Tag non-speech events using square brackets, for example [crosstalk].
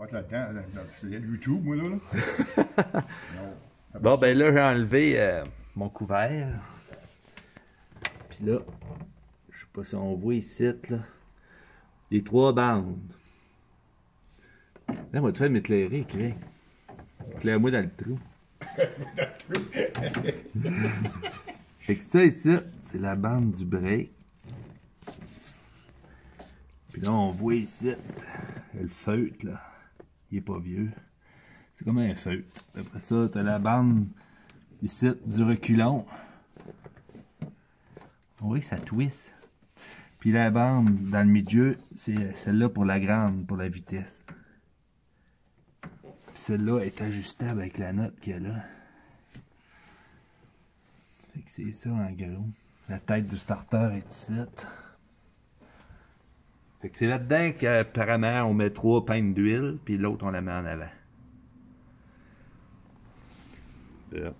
Pas là-dedans, dans le YouTube, moi, là. là. [laughs] non. Bon, ben là, j'ai enlevé euh, mon couvert. Puis là, je sais pas si on voit ici, là, les trois bandes. Là, moi, tu fais m'éclairer, Claire. Éclaire-moi dans le trou. [laughs] fait que ça ici, c'est la bande du break. Puis là, on voit ici le feutre, là. Il est pas vieux. C'est comme un feutre. Après ça, t'as la bande ici du reculon. On que ça twist. Puis la bande dans le milieu, c'est celle-là pour la grande, pour la vitesse. Puis celle-là est ajustable avec la note qu'il y a là. Fait que c'est ça en gros. La tête du starter est ici. Fait que c'est là-dedans qu'apparemment on met trois peintes d'huile, puis l'autre on la met en avant. Là.